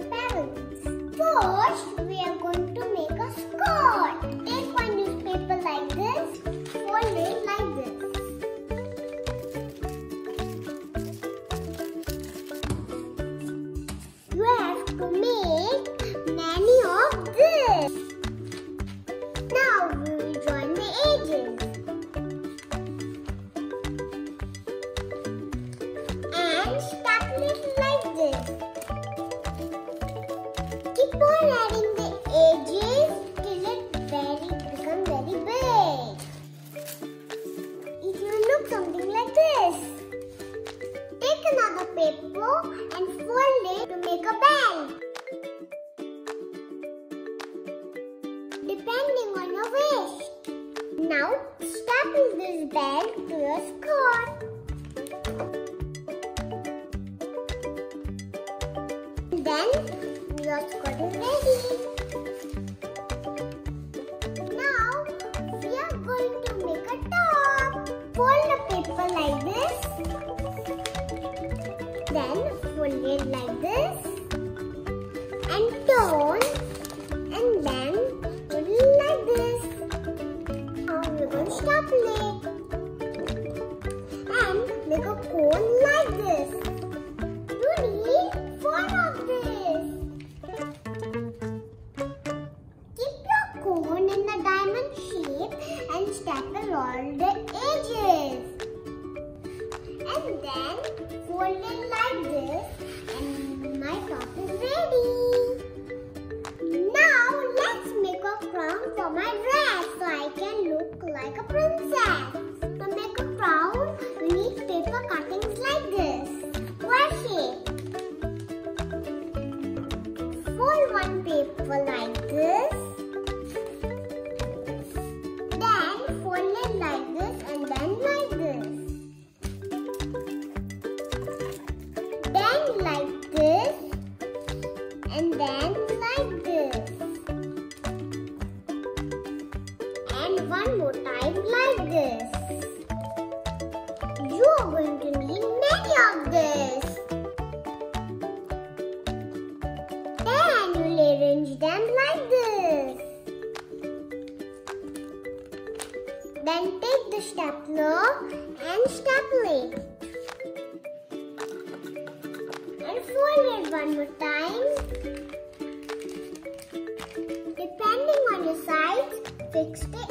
subscribe. Keep on adding the edges till it very becomes very big. It will look something like this. Take another paper and fold it to make a band. Depending on your wish. Now staple this band to your skirt. Then your skirt is ready. Now we are going to make a top. Fold the paper like this. And then fold it like this and my top is ready. Now let's make a crown for my dress so I can look like a princess. To make a crown, we need paper cuttings like this. Shape. Fold one paper like this. This and then like this. Then like this. And then like this. And one more time like this. Take the stapler and staple it. And fold it one more time. Depending on your size, fix the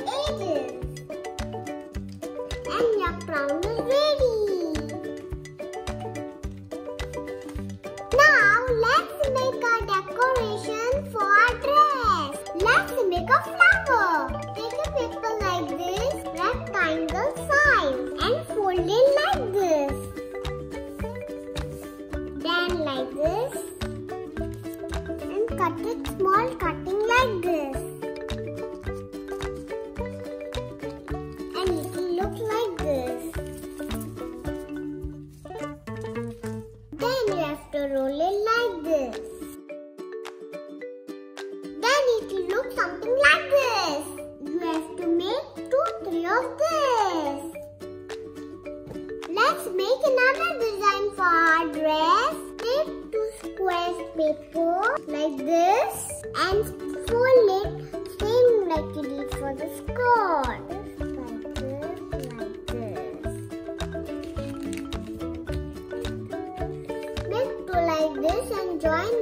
rectangle size and fold it like this. Then like this and cut it small cutting like this. of this. Let's make another design for our dress. Take two squares paper like this and fold it same like you did for the skirt. Like this, like this. Make two like this and join